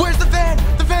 Where's the van? The van!